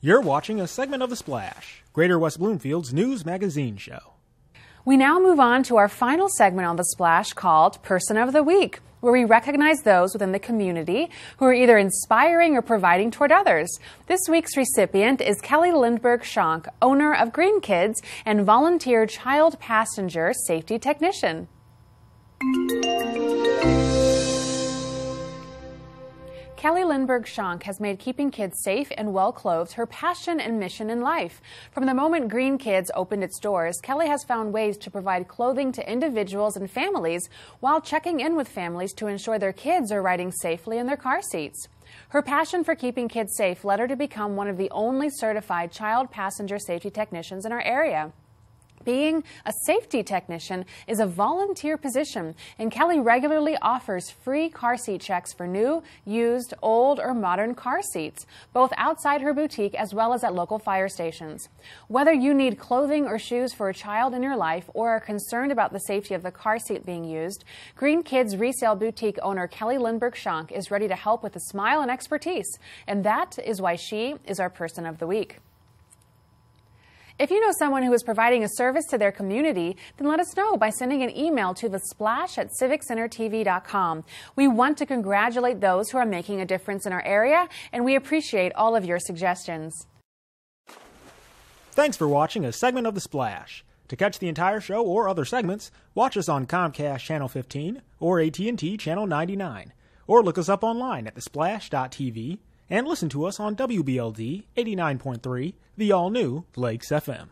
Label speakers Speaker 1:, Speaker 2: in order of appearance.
Speaker 1: You're watching a segment of The Splash, Greater West Bloomfield's news magazine show.
Speaker 2: We now move on to our final segment on The Splash called Person of the Week, where we recognize those within the community who are either inspiring or providing toward others. This week's recipient is Kelly Lindberg Shonk, owner of Green Kids and volunteer child passenger safety technician. Kelly Lindberg Shonk has made keeping kids safe and well clothed her passion and mission in life. From the moment Green Kids opened its doors, Kelly has found ways to provide clothing to individuals and families while checking in with families to ensure their kids are riding safely in their car seats. Her passion for keeping kids safe led her to become one of the only certified child passenger safety technicians in our area. Being a safety technician is a volunteer position, and Kelly regularly offers free car seat checks for new, used, old, or modern car seats, both outside her boutique as well as at local fire stations. Whether you need clothing or shoes for a child in your life or are concerned about the safety of the car seat being used, Green Kids resale boutique owner Kelly Lindberg Shonk is ready to help with a smile and expertise, and that is why she is our person of the week. If you know someone who is providing a service to their community, then let us know by sending an email to the splash at civiccentertv.com. We want to congratulate those who are making a difference in our area, and we appreciate all of your suggestions.
Speaker 1: Thanks for watching a segment of The Splash. To catch the entire show or other segments, watch us on Comcast Channel 15 or AT&T Channel 99, or look us up online at thesplash.tv and listen to us on WBLD 89.3, the all new Lakes FM.